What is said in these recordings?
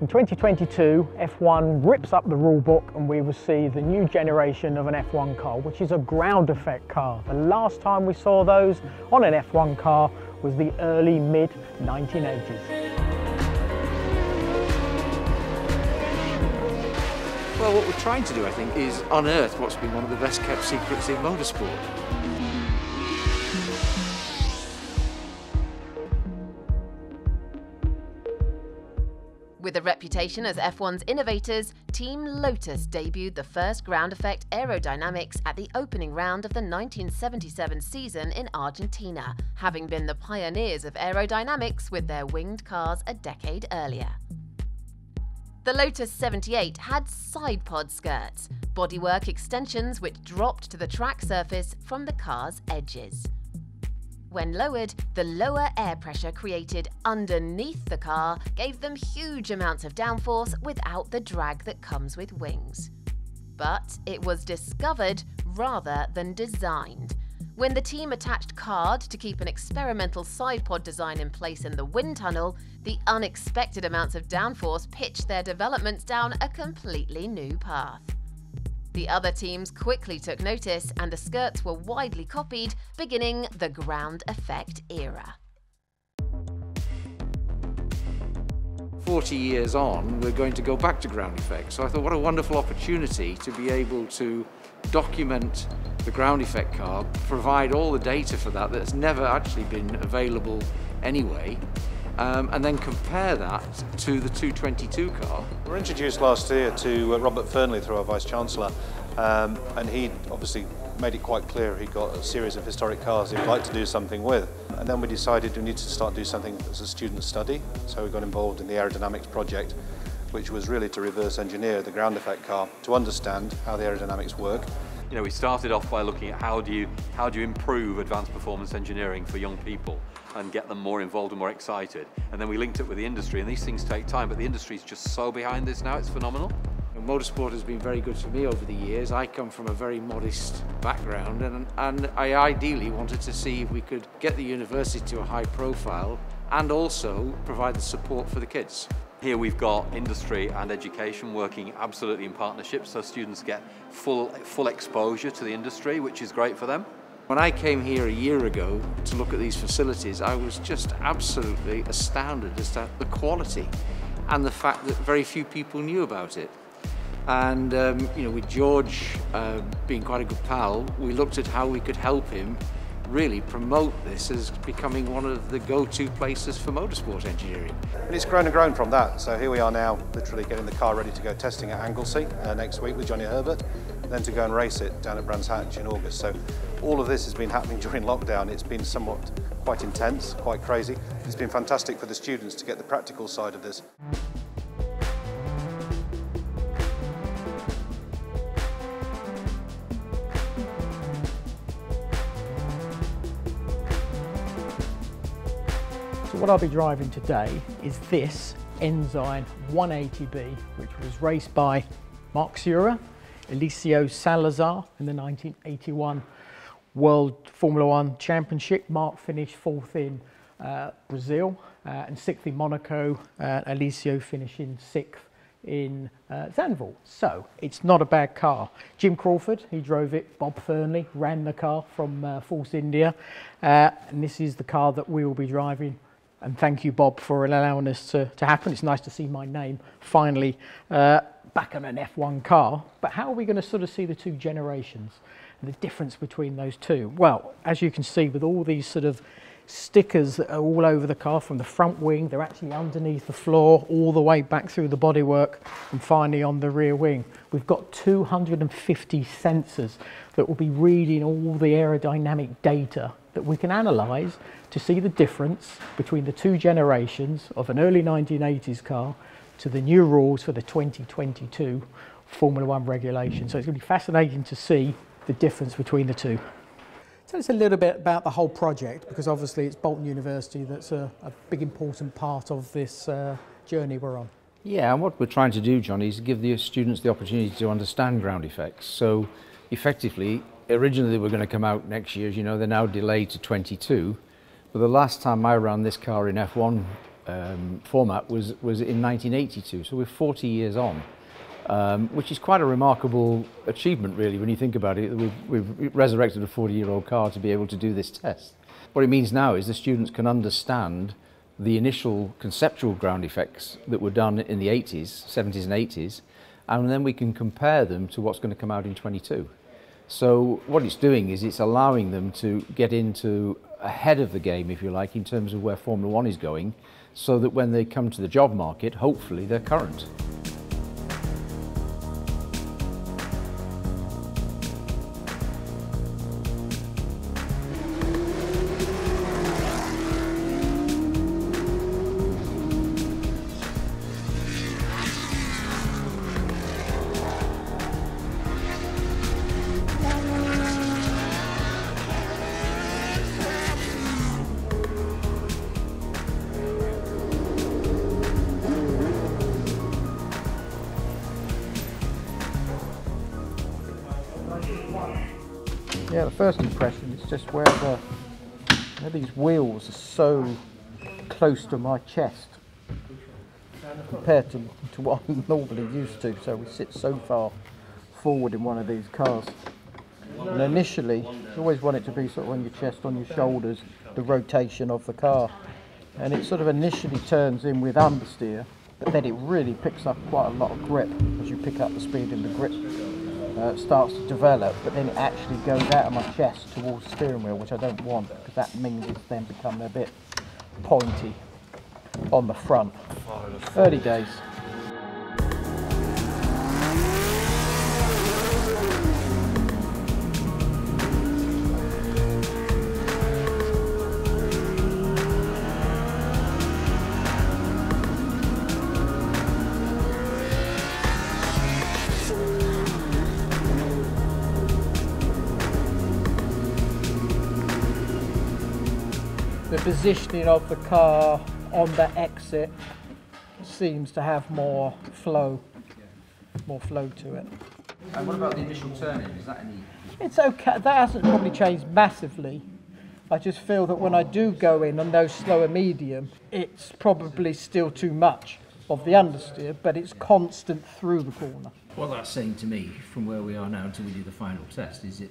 In 2022, F1 rips up the rule book and we will see the new generation of an F1 car, which is a ground effect car. The last time we saw those on an F1 car was the early mid 1980s. Well, what we're trying to do, I think, is unearth what's been one of the best kept secrets in motorsport. With a reputation as F1's innovators, Team Lotus debuted the first ground effect aerodynamics at the opening round of the 1977 season in Argentina, having been the pioneers of aerodynamics with their winged cars a decade earlier. The Lotus 78 had side pod skirts, bodywork extensions which dropped to the track surface from the car's edges. When lowered, the lower air pressure created underneath the car gave them huge amounts of downforce without the drag that comes with wings. But it was discovered rather than designed. When the team attached card to keep an experimental side pod design in place in the wind tunnel, the unexpected amounts of downforce pitched their developments down a completely new path. The other teams quickly took notice and the skirts were widely copied, beginning the ground effect era. 40 years on, we're going to go back to ground effect. So I thought, what a wonderful opportunity to be able to document the ground effect car, provide all the data for that that's never actually been available anyway, um, and then compare that to the 222 car. We were introduced last year to uh, Robert Fernley through our Vice Chancellor um, and he obviously made it quite clear he'd got a series of historic cars he'd like to do something with. And then we decided we needed to start doing something as a student study, so we got involved in the aerodynamics project which was really to reverse engineer the ground effect car to understand how the aerodynamics work you know, we started off by looking at how do you how do you improve advanced performance engineering for young people and get them more involved and more excited. And then we linked it with the industry, and these things take time, but the industry is just so behind this now, it's phenomenal. Motorsport has been very good for me over the years. I come from a very modest background and, and I ideally wanted to see if we could get the university to a high profile and also provide the support for the kids. Here we've got industry and education working absolutely in partnership so students get full, full exposure to the industry, which is great for them. When I came here a year ago to look at these facilities, I was just absolutely astounded as to the quality and the fact that very few people knew about it. And um, you know, with George uh, being quite a good pal, we looked at how we could help him really promote this as becoming one of the go-to places for motorsport engineering. And it's grown and grown from that. So here we are now, literally getting the car ready to go testing at Anglesey uh, next week with Johnny Herbert, then to go and race it down at Brands Hatch in August. So all of this has been happening during lockdown. It's been somewhat quite intense, quite crazy. It's been fantastic for the students to get the practical side of this. What I'll be driving today is this Ensign 180B, which was raced by Marc Surer, Eliseo Salazar in the 1981 World Formula One Championship. Marc finished fourth in uh, Brazil uh, and sixth in Monaco. Uh, Eliseo finishing sixth in uh. So it's not a bad car. Jim Crawford, he drove it. Bob Fernley ran the car from uh, Force India. Uh, and this is the car that we will be driving and thank you, Bob, for allowing this to, to happen. It's nice to see my name finally uh, back on an F1 car. But how are we going to sort of see the two generations and the difference between those two? Well, as you can see, with all these sort of stickers that are all over the car from the front wing, they're actually underneath the floor, all the way back through the bodywork, and finally on the rear wing. We've got 250 sensors that will be reading all the aerodynamic data that we can analyse to see the difference between the two generations of an early 1980s car to the new rules for the 2022 Formula One regulation. So it's going to be fascinating to see the difference between the two. Tell us a little bit about the whole project because obviously it's Bolton University that's a, a big important part of this uh, journey we're on. Yeah, and what we're trying to do, Johnny, is give the students the opportunity to understand ground effects. So effectively, originally they were going to come out next year, as you know, they're now delayed to 22. But the last time I ran this car in F1 um, format was, was in 1982, so we're 40 years on. Um, which is quite a remarkable achievement really when you think about it. We've, we've resurrected a 40 year old car to be able to do this test. What it means now is the students can understand the initial conceptual ground effects that were done in the 80s, 70s and 80s, and then we can compare them to what's going to come out in 22. So what it's doing is it's allowing them to get into ahead of the game, if you like, in terms of where Formula One is going, so that when they come to the job market, hopefully they're current. Yeah, the first impression is just where the these wheels are so close to my chest compared to, to what I'm normally used to. So we sit so far forward in one of these cars. And initially, you always want it to be sort of on your chest, on your shoulders, the rotation of the car. And it sort of initially turns in with understeer, but then it really picks up quite a lot of grip as you pick up the speed in the grip uh, starts to develop, but then it actually goes out of my chest towards the steering wheel, which I don't want because that means it's then becoming a bit pointy on the front. Early days. The positioning of the car on the exit seems to have more flow, more flow to it. And what about the initial turning? Is that any? It's okay, that hasn't probably changed massively. I just feel that when I do go in on those slower medium, it's probably still too much of the understeer, but it's constant through the corner. What that's saying to me, from where we are now until we do the final test, is it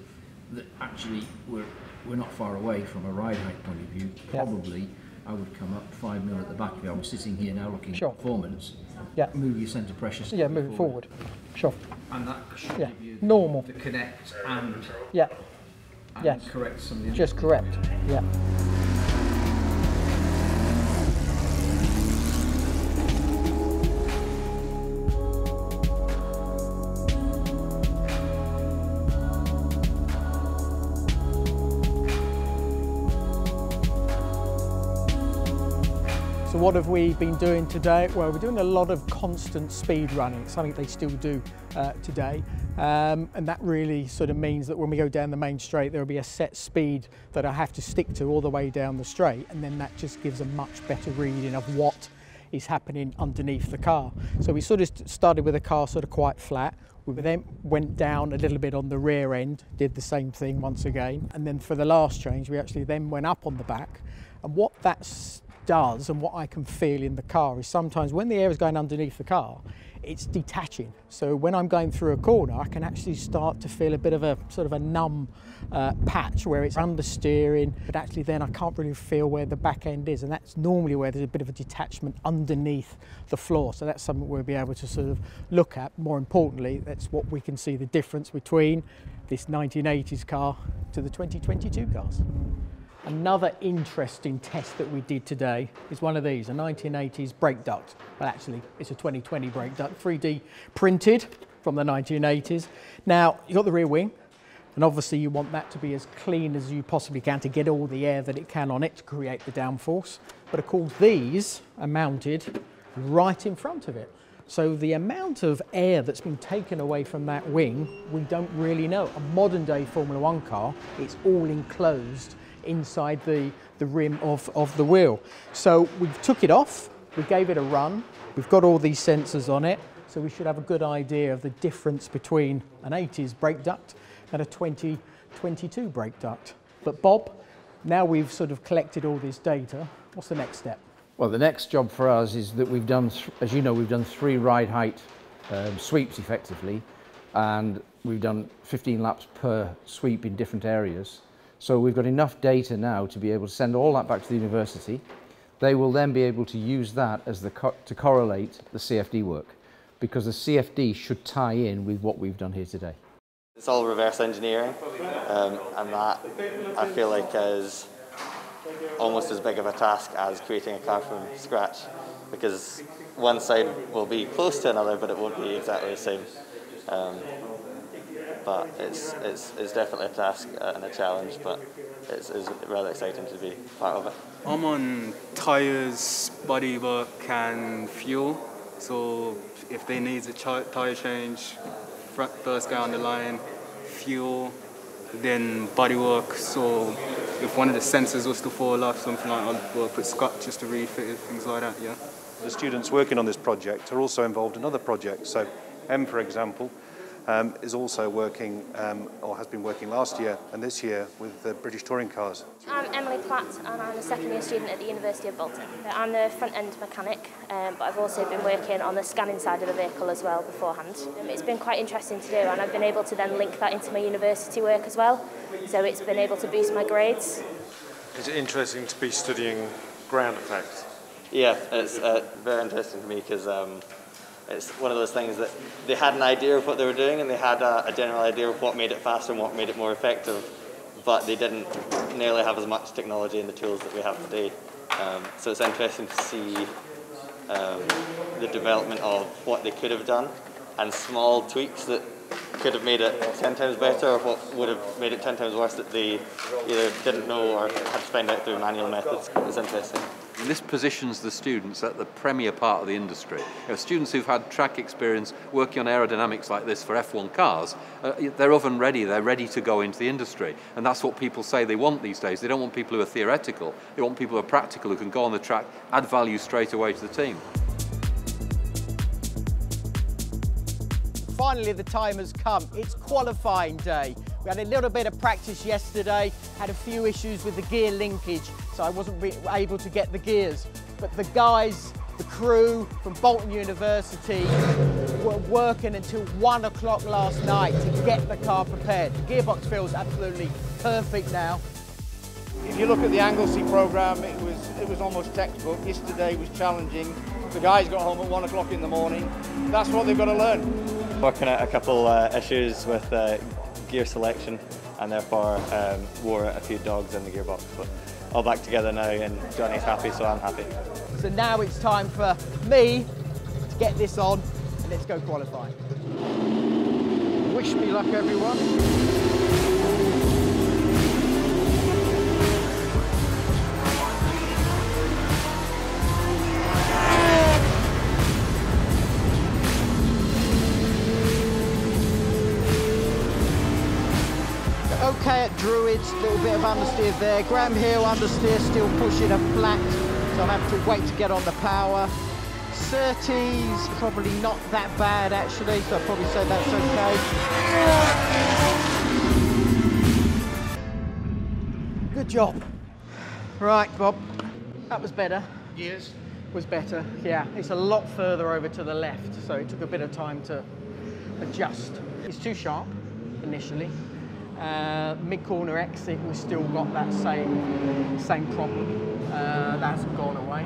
that actually we're we're not far away from a ride height point of view. Probably, I would come up five mil at the back of you. I'm sitting here now looking Sure. at performance. Yeah. Move your centre pressure. Yeah, moving forward. Sure. And that should Yeah. give you Normal. the connect and, Yeah, and Yes. correct some of the just correct. Yeah. What have we been doing today? Well, we're doing a lot of constant speed running, something they still do uh, today. Um, and that really sort of means that when we go down the main straight, there'll be a set speed that I have to stick to all the way down the straight. And then that just gives a much better reading of what is happening underneath the car. So we sort of started with the car sort of quite flat. We then went down a little bit on the rear end, did the same thing once again. And then for the last change, we actually then went up on the back. And what that's does and what I can feel in the car is sometimes when the air is going underneath the car, it's detaching. So when I'm going through a corner, I can actually start to feel a bit of a sort of a numb uh, patch where it's understeering, but actually then I can't really feel where the back end is. And that's normally where there's a bit of a detachment underneath the floor. So that's something we'll be able to sort of look at. More importantly, that's what we can see the difference between this 1980s car to the 2022 cars. Another interesting test that we did today is one of these, a 1980s brake duct. Well, actually, it's a 2020 brake duct, 3D printed from the 1980s. Now, you've got the rear wing, and obviously you want that to be as clean as you possibly can to get all the air that it can on it to create the downforce. But of course, these are mounted right in front of it. So the amount of air that's been taken away from that wing, we don't really know. A modern day Formula One car, it's all enclosed inside the, the rim of, of the wheel. So we took it off, we gave it a run, we've got all these sensors on it, so we should have a good idea of the difference between an 80s brake duct and a 2022 brake duct. But Bob, now we've sort of collected all this data, what's the next step? Well, the next job for us is that we've done, as you know, we've done three ride height um, sweeps effectively, and we've done 15 laps per sweep in different areas. So we've got enough data now to be able to send all that back to the university. They will then be able to use that as the co to correlate the CFD work, because the CFD should tie in with what we've done here today. It's all reverse engineering, um, and that I feel like is almost as big of a task as creating a car from scratch because one side will be close to another but it won't be exactly the same. Um, but it's, it's, it's definitely a task and a challenge, but it's, it's rather exciting to be part of it. I'm on tyres, body work and fuel. So if they need a tyre change, first guy on the line, fuel, then bodywork. So if one of the sensors was to fall off, something like that, I'll put Scott just to refit it, things like that, yeah. The students working on this project are also involved in other projects. So M, for example, um, is also working, um, or has been working last year and this year, with the British touring cars. I'm Emily Platt and I'm a second year student at the University of Bolton. I'm the front end mechanic, um, but I've also been working on the scanning side of the vehicle as well beforehand. Um, it's been quite interesting to do and I've been able to then link that into my university work as well, so it's been able to boost my grades. Is it interesting to be studying ground effects. Yeah, it's uh, very interesting to me because um, it's one of those things that they had an idea of what they were doing and they had a, a general idea of what made it faster and what made it more effective, but they didn't nearly have as much technology and the tools that we have today. Um, so it's interesting to see um, the development of what they could have done and small tweaks that could have made it 10 times better or what would have made it 10 times worse that they either didn't know or had to find out through manual methods. It's interesting. And this positions the students at the premier part of the industry. You know, students who've had track experience working on aerodynamics like this for F1 cars, uh, they're oven ready, they're ready to go into the industry. And that's what people say they want these days. They don't want people who are theoretical, they want people who are practical, who can go on the track, add value straight away to the team. Finally, the time has come. It's qualifying day. We had a little bit of practice yesterday, had a few issues with the gear linkage, so I wasn't able to get the gears. But the guys, the crew from Bolton University were working until one o'clock last night to get the car prepared. The gearbox feels absolutely perfect now. If you look at the Anglesey programme, it was, it was almost textbook. Yesterday was challenging. The guys got home at one o'clock in the morning. That's what they've got to learn. Working out a couple uh, issues with uh, gear selection and therefore um, wore a few dogs in the gearbox. But all back together now and Johnny's happy, so I'm happy. So now it's time for me to get this on and let's go qualify. Wish me luck everyone. A little bit of understeer there. Graham Hill understeer still pushing a flat, so I'll have to wait to get on the power. Surtees probably not that bad actually, so I'll probably say that's okay. Good job. Right, Bob, that was better. Yes. Was better, yeah. It's a lot further over to the left, so it took a bit of time to adjust. It's too sharp initially, uh, mid-corner exit, we've still got that same same problem. Uh, that hasn't gone away.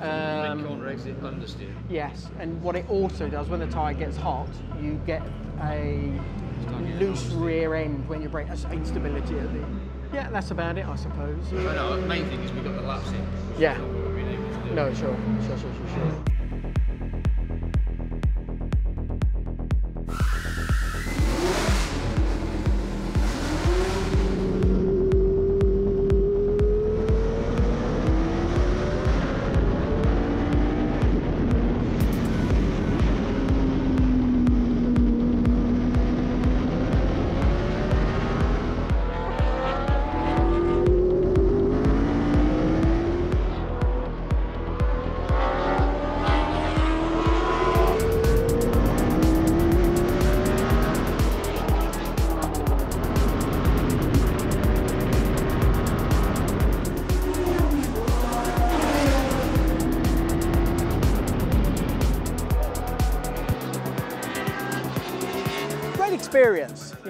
Um, mid-corner exit understeer. Yes, and what it also does, when the tyre gets hot, you get a loose rear end when you brake. That's instability at the. Yeah, that's about it, I suppose. No, no, main thing is we got the laps in. Yeah. No, sure, sure, sure, sure, sure.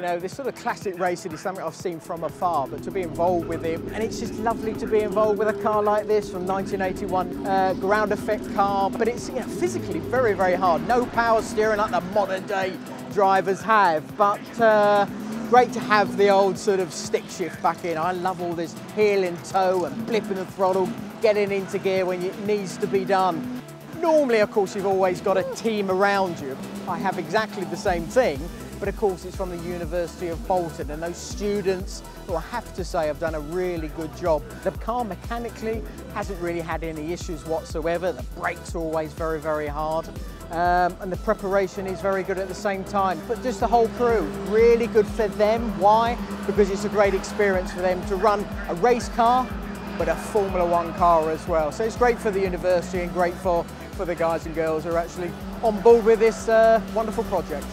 Know, this sort of classic racing is something I've seen from afar, but to be involved with it, and it's just lovely to be involved with a car like this from 1981, uh, ground effect car, but it's you know, physically very, very hard. No power steering like the modern day drivers have, but uh, great to have the old sort of stick shift back in. I love all this heel and toe and flipping the throttle, getting into gear when it needs to be done. Normally, of course, you've always got a team around you. I have exactly the same thing, but of course it's from the University of Bolton and those students who I have to say have done a really good job. The car mechanically hasn't really had any issues whatsoever. The brakes are always very, very hard. Um, and the preparation is very good at the same time. But just the whole crew, really good for them. Why? Because it's a great experience for them to run a race car, but a Formula One car as well. So it's great for the university and great for, for the guys and girls who are actually on board with this uh, wonderful project.